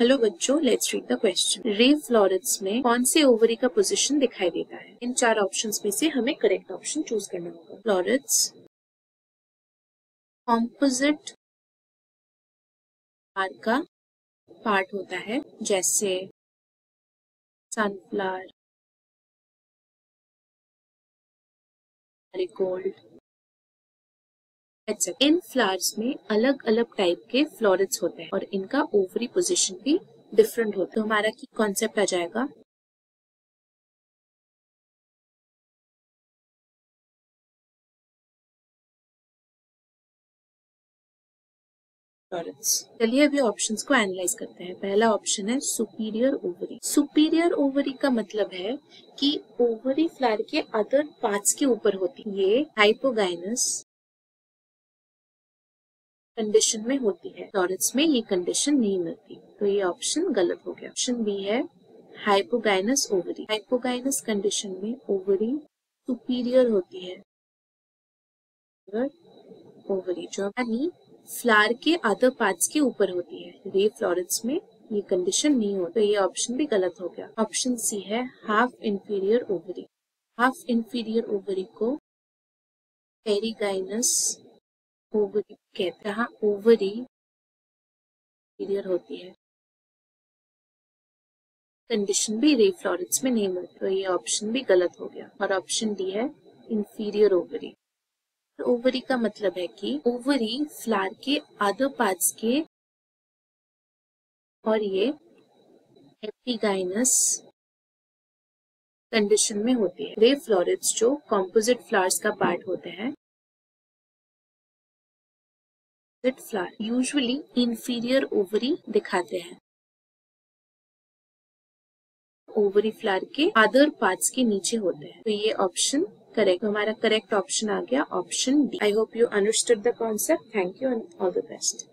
Hello बच्चों let's read the question ray florets में कौन से ओवरी का पोजीशन दिखाई देता है? इन चार ऑप्शंस में से हमें करेक्ट ऑप्शन चूज़ करना होगा. फ्लोरेट्स कॉम्पोजिट आर का पार्ट होता है, जैसे सनफ्लावर मैरीगोल्ड इन फ्लावर्स में अलग अलग टाइप के फ्लोरेट्स होते हैं और इनका ओवरी पोजीशन भी डिफरेंट होता है। तो हमारा की कॉन्सेप्ट आ जाएगा। चलिए अभी ऑप्शंस को एनालाइज करते हैं। पहला ऑप्शन है सुपीरियर ओवरी सुपीरियर ओवरी का मतलब है कि ओवरी फ्लावर के अदर पार्ट्स के ऊपर होती है। ये हाइपोगाइनस कंडीशन में होती है। टॉरस में ये कंडीशन नहीं मिलती। तो ये ऑप्शन गलत हो गया। ऑप्शन बी है हाइपोगाइनस ओवरी हाइपोगाइनस कंडीशन में ओवरी सुपीरियर होती है। ओवरी जो यानी फ्लावर के अदर पार्ट्स के ऊपर होती है। रे फ्लोरेंस में ये कंडीशन नहीं होती। तो ये ऑप्शन भी गलत हो गया। ऑप्शन सी है half inferior ovary half inferior ovary को पेरीगाइनस ओवरी कहते हैं ओवरी होती है। कंडीशन भी रे फ्लोरेंस में नहीं मिलती तो ये ऑप्शन भी गलत हो गया और ऑप्शन डी है इंफीरियर ओवरी तो ओवरी का मतलब है कि ओवरी फ्लावर के अदर पार्ट्स के और ये एपिगाइनस कंडीशन में होती है। रे फ्लोरेट्स जो कॉम्पोजिट फ्लावर्स का पार्ट होते हैं फ्लावर यूजुअली इंफीरियर ओवरी दिखाते हैं। ओवरी फ्लावर के अदर पार्ट्स के नीचे होते हैं। तो ये ऑप्शन करेक्ट हमारा करेक्ट ऑप्शन आ गया option D I hope you understood the concept thank you and all the best